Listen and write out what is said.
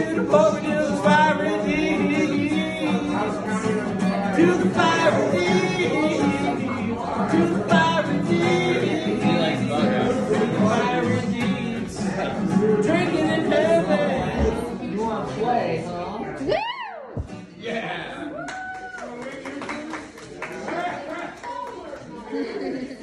to the boat, to the fire indeed. To the fire indeed. To the fire indeed. Fire indeed. Drinking in heaven. You want to play, huh? Yeah.